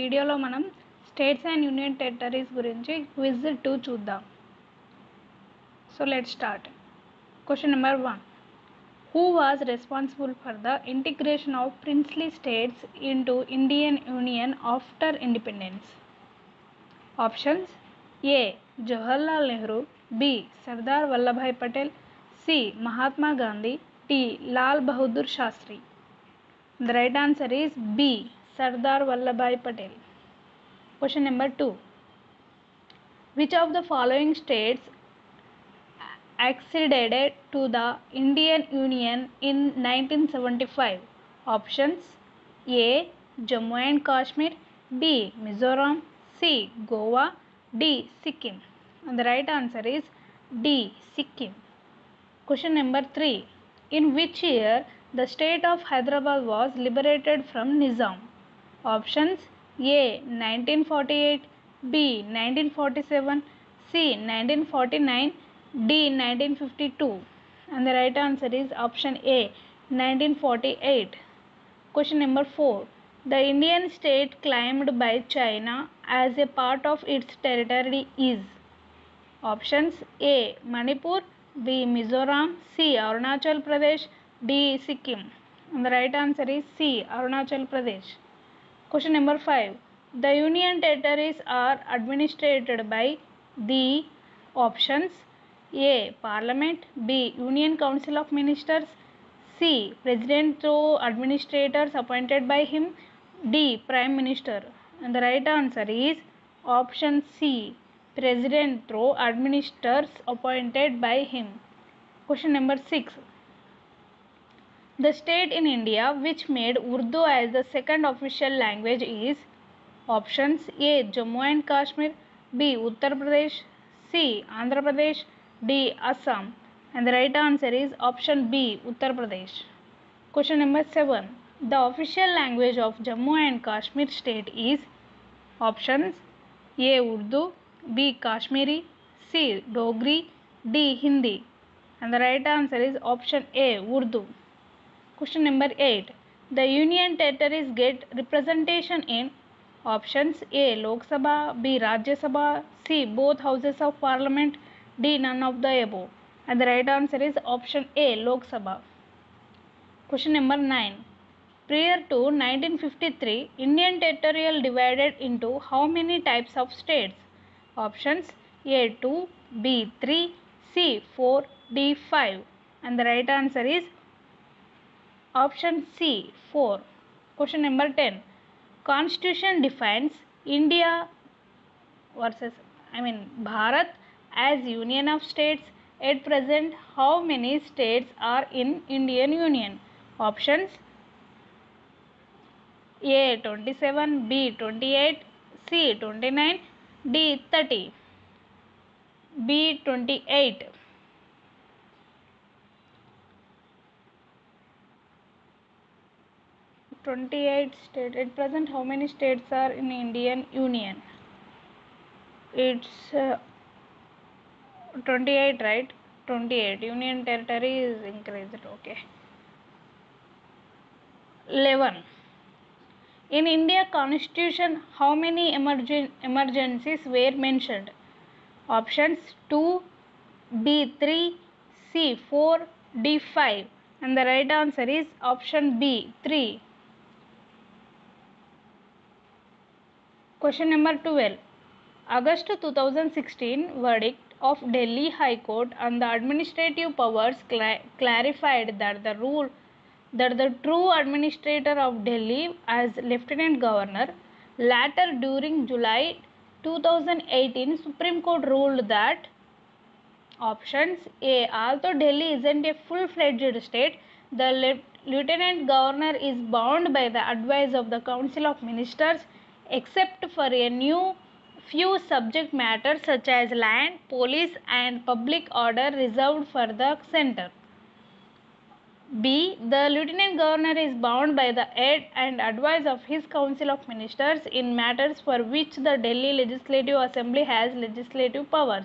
వీడియోలో మనం states and union territories గురించి క్విజ్ టూ చూద్దాం. So let start question number one who was responsible for the integration of princely states into Indian union after independence options A Jawaharlal Nehru B Sardar Vallabhbhai Patel C Mahatma Gandhi D Lal Bahadur Shastri The right answer is B. Sardar Vallabhbhai Patel. Question number 2. Which of the following states acceded to the Indian Union in 1975? Options A. Jammu and Kashmir B. Mizoram C. Goa D. Sikkim. And the right answer is D. Sikkim. Question number 3. In which year the state of Hyderabad was liberated from Nizam? Options A 1948, B 1947, C 1949, D 1952. And the right answer is option A 1948. Question number 4. The Indian state claimed by China as a part of its territory is Options A Manipur, B Mizoram, C Arunachal Pradesh, D Sikkim. And the right answer is C Arunachal Pradesh. Question number 5. The union territories are administered by the options A Parliament, B Union Council of Ministers, C President through administrators appointed by him, D Prime Minister. And the right answer is option C President through administrators appointed by him. Question number 6. The state in India which made Urdu as the second official language is options A Jammu and Kashmir, B Uttar Pradesh, C Andhra Pradesh, D Assam. And the right answer is option B Uttar Pradesh. Question number 7. The official language of Jammu and Kashmir state is options A Urdu, B Kashmiri, C Dogri, D Hindi. And the right answer is option A Urdu. Question number 8. The union territories get representation in options A Lok Sabha, B Rajya Sabha, C both houses of parliament, D none of the above. And the right answer is option A Lok Sabha. Question number 9. Prior to 1953, Indian territorial divided into how many types of states? Options A 2, B 3, C 4, D 5. And the right answer is option C 4. Question number 10. Constitution defines India versus I mean Bharat as union of states. At present, how many states are in Indian Union? Options A 27, B 28, C 29, D 30, B 28. Twenty-eight states. At present, how many states are in Indian Union? It's uh, twenty-eight, right? Twenty-eight. Union territory is increased. Okay. Eleven. In India Constitution, how many emergen- emergencies were mentioned? Options 2, B 3, C 4, D 5. And the right answer is option B 3. Question number 12. August 2016 verdict of Delhi High Court on the administrative powers cla- clarified that the rule that the true administrator of Delhi as Lieutenant Governor. Later, during July 2018, Supreme Court ruled that options A. Although Delhi isn't a full-fledged state, the Lieutenant Governor is bound by the advice of the Council of Ministers, except for a new few subject matters such as land, police, and public order reserved for the center. B. The Lieutenant Governor is bound by the aid and advice of his Council of Ministers in matters for which the Delhi Legislative Assembly has legislative powers.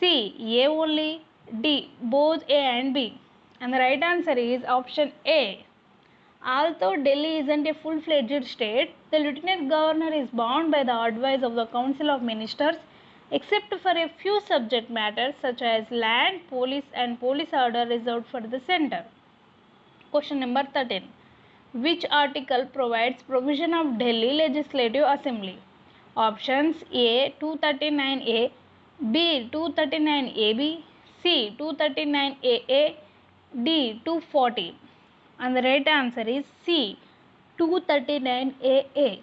C. A only. D. Both A and B. And the right answer is option A. Although Delhi isn't a full fledged state, the Lieutenant Governor is bound by the advice of the Council of Ministers except for a few subject matters such as land, police, and police order reserved for the center. Question number 13. Which article provides provision of Delhi Legislative Assembly? Options A 239A, B 239AB, C 239AA, D 240. And the right answer is C 239AA.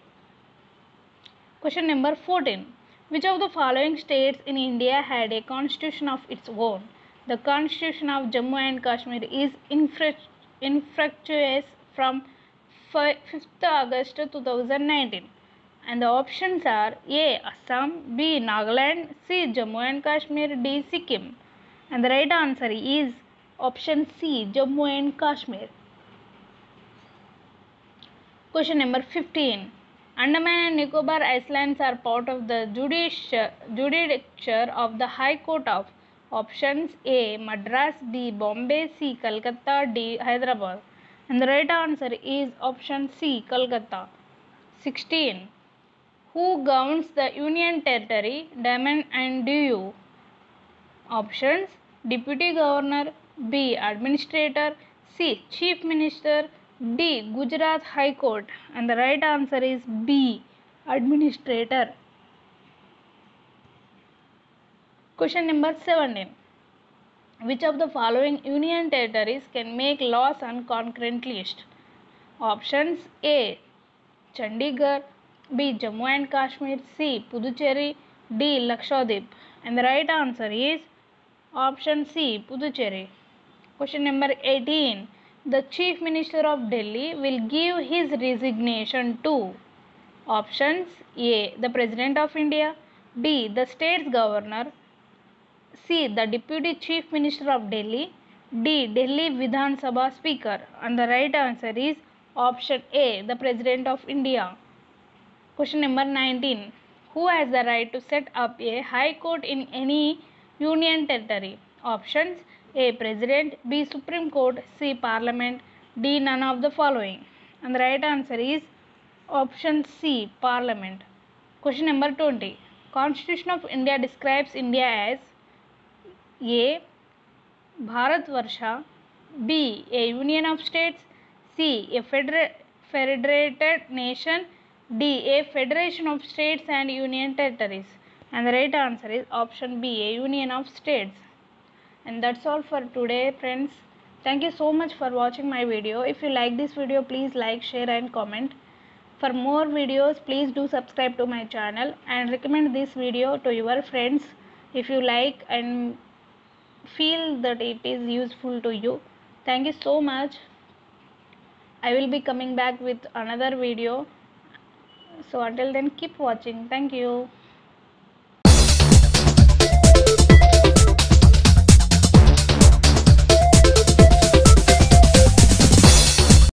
Question number 14. Which of the following states in India had a constitution of its own? The constitution of Jammu and Kashmir is infructuous from 5th August 2019 and the options are A. Assam, B. Nagaland, C. Jammu and Kashmir, D. Sikkim. And the right answer is option C. Jammu and Kashmir. Question number 15. Andaman and Nicobar Islands are part of the judicature of the High Court of options A. Madras, B Bombay, C. Calcutta, D. Hyderabad. And the right answer is option C. Calcutta. 16 who governs the Union Territory, Daman and Diu? Options Deputy Governor, B. Administrator, C. Chief Minister, D. Gujarat High Court. And the right answer is B. Administrator. Question number 17. Which of the following union territories can make laws on concurrent list? Options A. Chandigarh, B. Jammu and Kashmir. C. Puducherry. D. Lakshadweep. And the right answer is option C. Puducherry. Question number 18. The Chief Minister of Delhi will give his resignation to options A. The President of India. B. The State's Governor. C. The Deputy Chief Minister of Delhi. D. Delhi Vidhan Sabha Speaker. And the right answer is option A. The President of India. Question number 19. Who has the right to set up a high court in any union territory? Options A. President B. Supreme Court C. Parliament D. None of the following. And the right answer is option C. Parliament. Question number 20. Constitution of India describes India as A. Bharatvarsha B. A union of states C. A federated nation D. A federation of states and union territories. And the right answer is option B. A union of states. And that's all for today friends. Thank you so much for watching my video. If you like this video please like, share and comment. For more videos please do subscribe to my channel and recommend this video to your friends if you like and feel that it is useful to you. Thank you so much. I will be coming back with another video so until then keep watching thank you